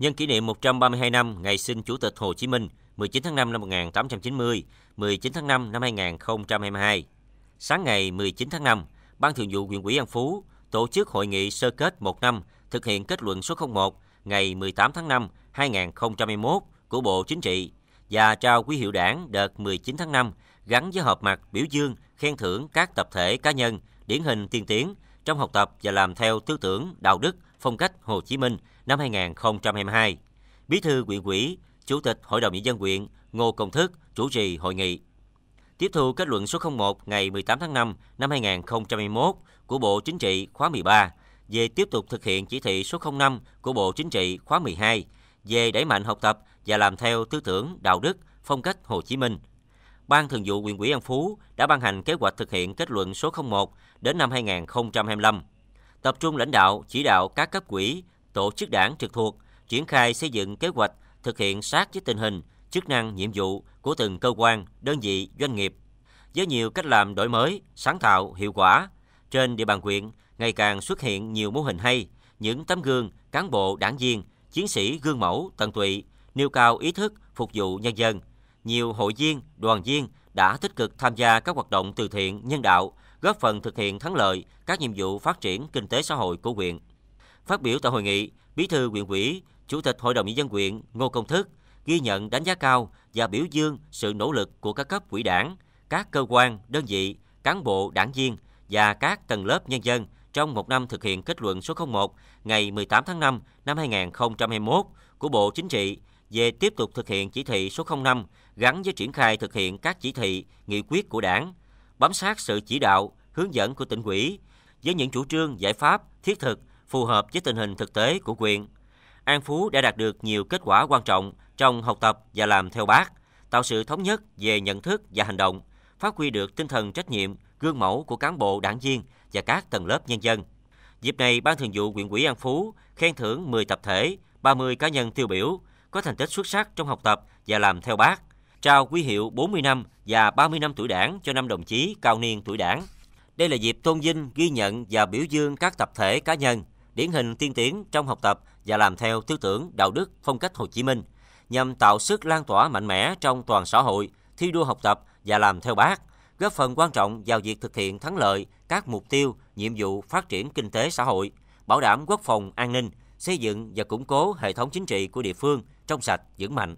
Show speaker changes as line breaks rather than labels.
Nhân kỷ niệm 132 năm ngày sinh Chủ tịch Hồ Chí Minh 19 tháng 5 năm 1890, 19 tháng 5 năm 2022. Sáng ngày 19 tháng 5, Ban Thường vụ huyện ủy An Phú tổ chức hội nghị sơ kết một năm thực hiện kết luận số 01 ngày 18 tháng 5 2021 của Bộ Chính trị và trao quý hiệu đảng đợt 19 tháng 5 gắn với họp mặt biểu dương, khen thưởng các tập thể cá nhân điển hình tiên tiến trong học tập và làm theo tư tưởng, đạo đức, phong cách Hồ Chí Minh năm 2022. Bí thư huyện ủy, Chủ tịch Hội đồng nhân dân huyện Ngô Công Thức chủ trì hội nghị. Tiếp thu kết luận số 01 ngày 18 tháng 5 năm 2021 của Bộ Chính trị khóa 13 về tiếp tục thực hiện chỉ thị số 05 của Bộ Chính trị khóa 12 về đẩy mạnh học tập và làm theo tư tưởng, đạo đức, phong cách Hồ Chí Minh. Ban Thường vụ huyện ủy An Phú đã ban hành kế hoạch thực hiện kết luận số 01 đến năm 2025, tập trung lãnh đạo, chỉ đạo các cấp quỹ, tổ chức đảng trực thuộc triển khai xây dựng kế hoạch thực hiện sát với tình hình, chức năng, nhiệm vụ của từng cơ quan, đơn vị, doanh nghiệp. Với nhiều cách làm đổi mới, sáng tạo, hiệu quả, trên địa bàn huyện ngày càng xuất hiện nhiều mô hình hay, những tấm gương cán bộ đảng viên, chiến sĩ gương mẫu tận tụy, nêu cao ý thức phục vụ nhân dân. Nhiều hội viên, đoàn viên đã tích cực tham gia các hoạt động từ thiện, nhân đạo, góp phần thực hiện thắng lợi các nhiệm vụ phát triển kinh tế xã hội của huyện. Phát biểu tại hội nghị, Bí thư huyện ủy, Chủ tịch Hội đồng nhân dân huyện Ngô Công Thức ghi nhận đánh giá cao và biểu dương sự nỗ lực của các cấp quỹ đảng, các cơ quan, đơn vị, cán bộ, đảng viên và các tầng lớp nhân dân trong một năm thực hiện kết luận số 01 ngày 18 tháng 5 năm 2021 của Bộ Chính trị về tiếp tục thực hiện chỉ thị số 05 gắn với triển khai thực hiện các chỉ thị, nghị quyết của Đảng, bám sát sự chỉ đạo, hướng dẫn của tỉnh ủy với những chủ trương, giải pháp thiết thực phù hợp với tình hình thực tế của quyền. An Phú đã đạt được nhiều kết quả quan trọng trong học tập và làm theo bác, tạo sự thống nhất về nhận thức và hành động, phát huy được tinh thần trách nhiệm, gương mẫu của cán bộ đảng viên và các tầng lớp nhân dân. Dịp này, Ban Thường vụ huyện ủy An Phú khen thưởng 10 tập thể, 30 cá nhân tiêu biểu có thành tích xuất sắc trong học tập và làm theo bác, trao quy hiệu 40 năm và 30 năm tuổi đảng cho năm đồng chí cao niên tuổi đảng. Đây là dịp tôn vinh, ghi nhận và biểu dương các tập thể cá nhân điển hình tiên tiến trong học tập và làm theo tư tưởng đạo đức phong cách Hồ Chí Minh nhằm tạo sức lan tỏa mạnh mẽ trong toàn xã hội, thi đua học tập và làm theo bác, góp phần quan trọng vào việc thực hiện thắng lợi các mục tiêu, nhiệm vụ phát triển kinh tế xã hội, bảo đảm quốc phòng an ninh, xây dựng và củng cố hệ thống chính trị của địa phương trong sạch, vững mạnh.